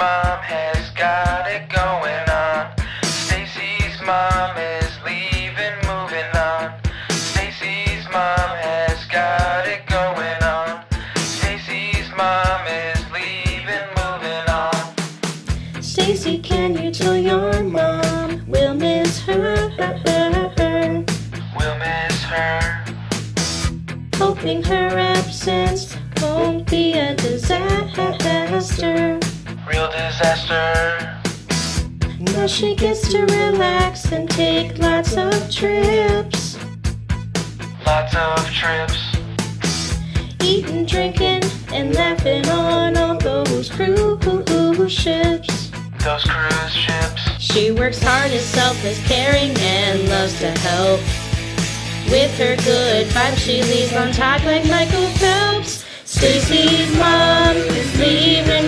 mom has got it going on. Stacy's mom is leaving, moving on. Stacy's mom has got it going on. Stacy's mom is leaving, moving on. Stacy, can you tell your mom we'll miss her? We'll miss her. Hoping her absence won't be a disaster. Disaster. Now she gets to relax and take lots of trips. Lots of trips. Eating, drinking, and laughing on all those cruise ships. Those cruise ships. She works hard, is selfless, caring, and loves to help. With her good vibes, she leaves on top like Michael Phelps. Stacy's mom is leaving,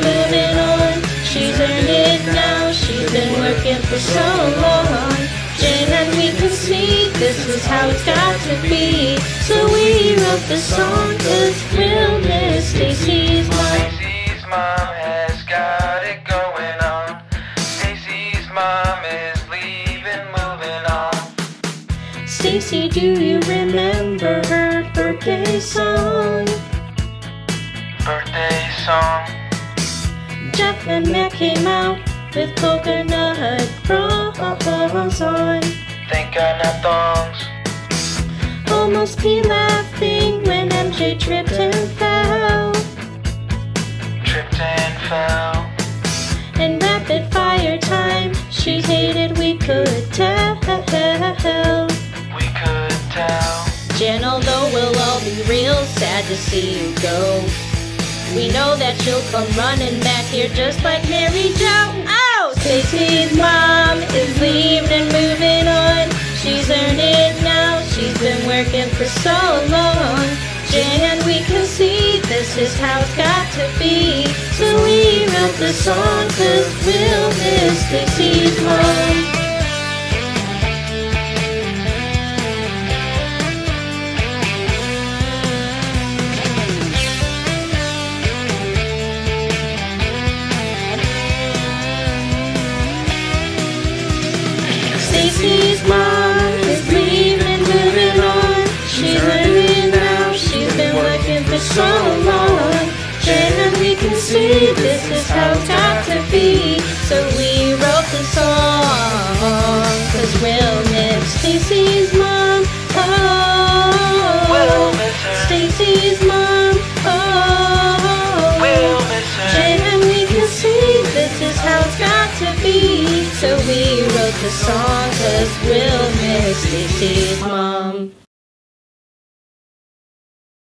for so long. Jane and we can see this was how it's got to be. So we wrote the song, cause we'll miss Stacy's mom. Stacy's mom has got it going on. Stacy's mom is leaving, moving on. Stacy, do you remember her birthday song? Birthday song. Jeff and Matt came out with coconut on. Thank God not thongs. Almost be laughing when MJ tripped and fell. Tripped and fell. In rapid fire time, she hated we could tell. We could tell. Jan, although we'll all be real sad to see you go. We know that she'll come running back here just like Mary Jo. Oh, Stacy's mom is leaving and moving on. She's earned it now. She's been working for so long. Jan, we can see this is how it's got to be. So we wrote the song cause we'll miss Stacy's mom. Stacy's mom is leaving, moving on. She's earning now. She's been working for so long. We can see this is how the song cause we'll miss Stacy's mom.